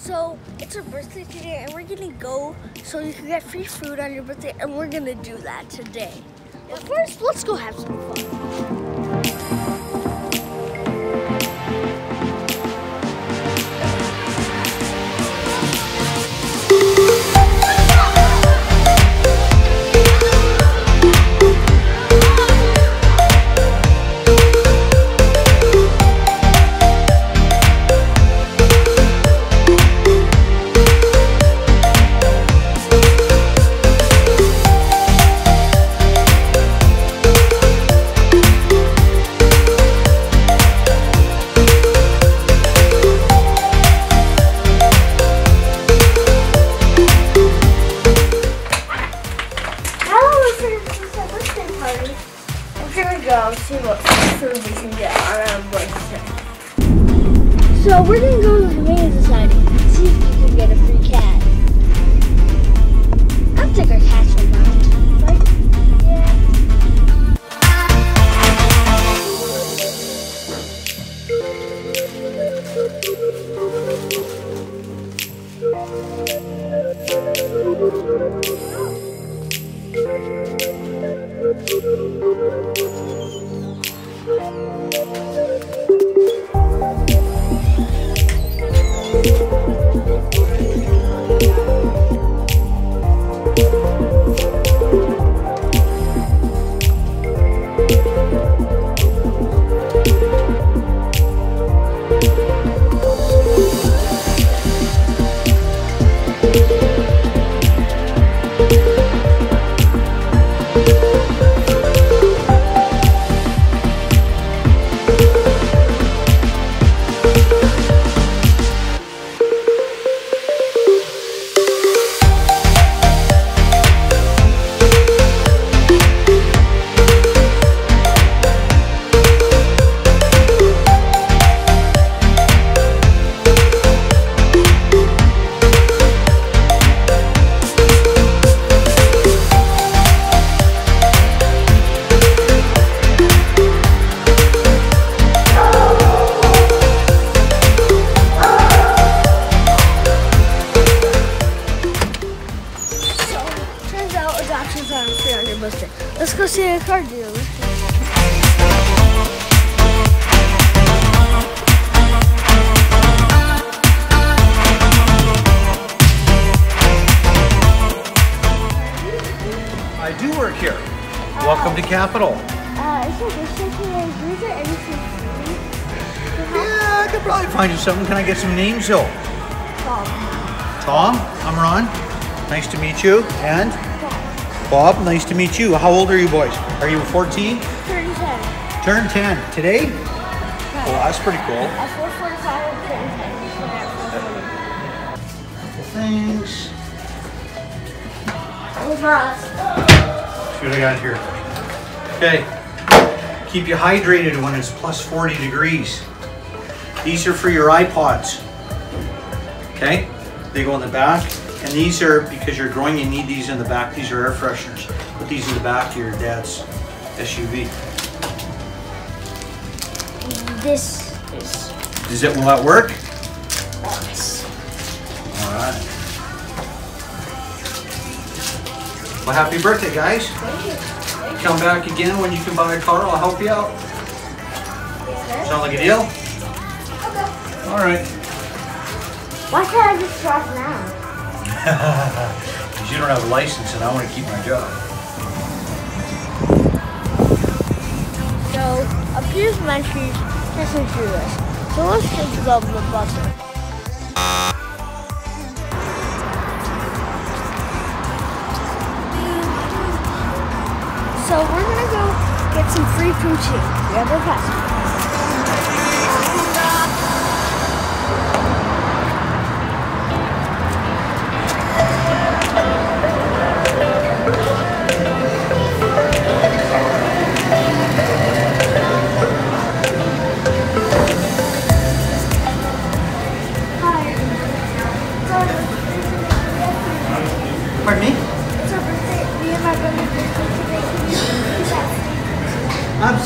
So it's her birthday today, and we're gonna go so you can get free food on your birthday, and we're gonna do that today. But first, let's go have some fun. So we're gonna go to the Humane Society and see if we can get a free cat. I don't think our cats are So, Let's go see a car dealer. I do work here. Welcome to Capital. Uh, a stationary user anything free? Yeah, I could probably find you something. Can I get some names though? Tom, I'm Ron. Nice to meet you. And Bob, nice to meet you. How old are you boys? Are you 14? 37. Turn 10 today? Well, that's pretty cool. At 445 Thanks. Over us. See what I got here. Okay. Keep you hydrated when it's plus 40 degrees. These are for your iPods. Okay? They go in the back. And these are, because you're growing, you need these in the back. These are air fresheners. Put these in the back of your dad's SUV. This is Does it, will that work? us. All right. Well, happy birthday, guys. Come back again when you can buy a car. I'll help you out. Sound like a deal? Okay. All right. Why can't I just drive now? Because you don't have a license and I want to keep my job. So, here's my trees, Tesla Shoeless. So let's think of the buzzer. So we're gonna go get some free poutine. We have our passport.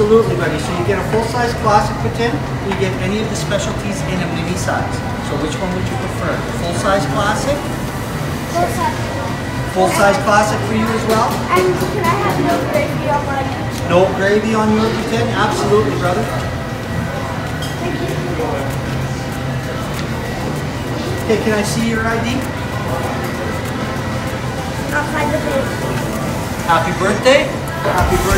Absolutely, buddy. So you get a full-size classic for 10, you get any of the specialties in a mini size. So which one would you prefer? Full size classic? Full size. Full size classic for you as well? And can I have no gravy on my No gravy on your you Absolutely, brother. Thank you. Okay, can I see your ID? Outside the base. Happy birthday. Happy birthday,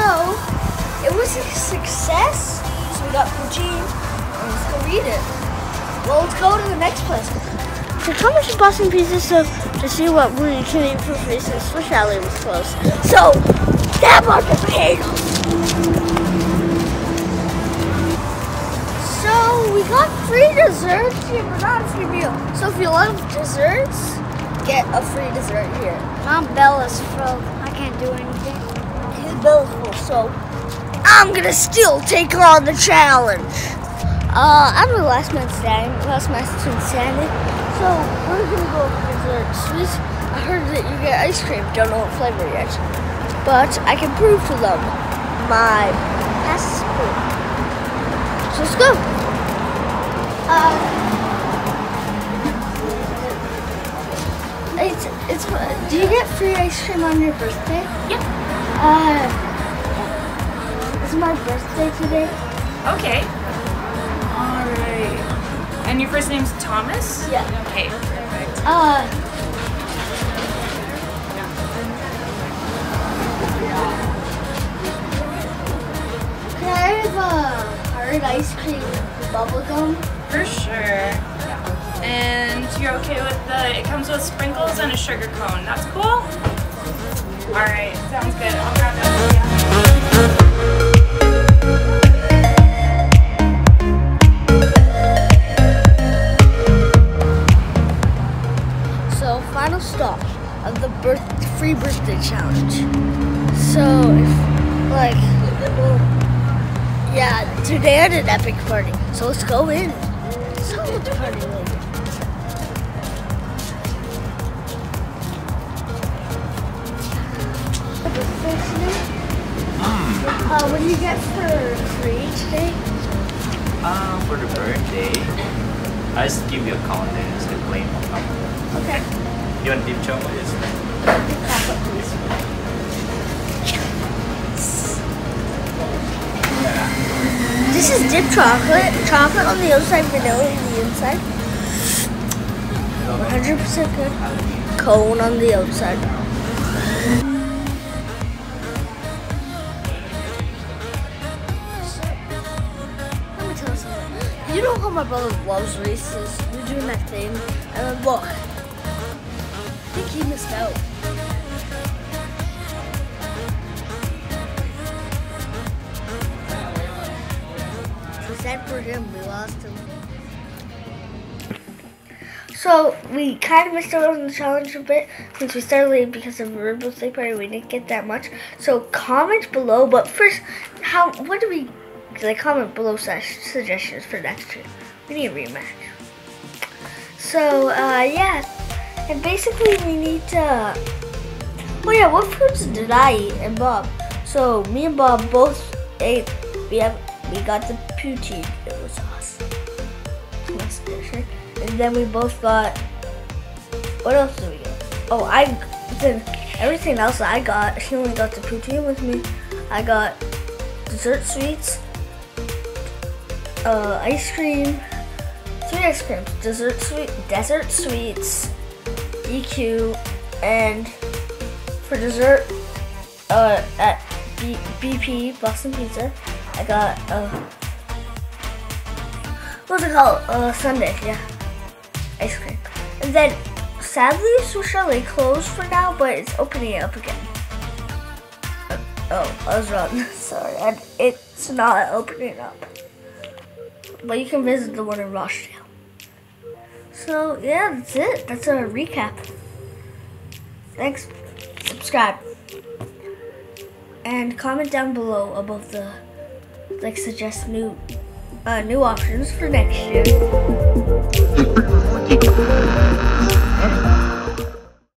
So it was a success. So we got poutine. Let's go eat it. Well, let's go to the next place. So just bought some pizzas so to see what we can eat for free since Swiss Chalet was closed. So that was the potatoes. So we got free desserts here, but not a free meal. So if you love desserts, get a free dessert here. Mom Bella's froze. I can't do anything. So I'm gonna still take on the challenge. Uh, I'm the last man standing, last man standing. So we're gonna go for desserts. Sweets. I heard that you get ice cream. Don't know what flavor yet, but I can prove to them my passport. So let's go. Uh, it's it's. Do you get free ice cream on your birthday? Yep. Uh, it's my birthday today. Okay. All right. And your first name's Thomas? Yeah. Okay, perfect. Uh. Can I have a hard ice cream bubble gum? For sure. And you're okay with the, it comes with sprinkles and a sugar cone. That's cool? All right, sounds good. I'll grab that. So, final stop of the birth free birthday challenge. So, if, like, yeah, today I had an epic party. So let's go in. Today? Uh, for the birthday, I just give you a count and it's the plain one. Okay. You want deep chocolate? Is Chocolate, please. This is dip chocolate. Chocolate on the outside, vanilla on the inside. 100% good. Cone on the outside. You know how my brother loves races? We're doing that thing, and then look. I think he missed out. So for him, we lost him. So we kind of missed out on the challenge a bit since we started late because of the birthday party. We didn't get that much. So comment below. But first, how what do we like? Comment below slash suggestions for next year. We need a rematch. So uh, yeah, and basically we need to. Oh yeah, what foods did I eat and Bob? So me and Bob both ate. We have we got the poutine. It was awesome. And then we both got. What else did we get? Oh, I then everything else I got. She only got the poutine with me. I got Dessart Sweets, uh, ice cream, three ice creams, Dessart Sweet, Dessart Sweets, DQ, and for dessert, uh, at B- BP Boston Pizza, I got uh, what's it called? Uh, sundae, yeah, ice cream. And then, sadly, Swiss Chalet closed for now, but it's opening up again. Uh, oh, I was wrong. Sorry, and it's not opening up but you can visit the one in Rochdale. So yeah, that's it. That's a recap. Thanks. Subscribe and comment down below about the like suggest new uh, new options for next year.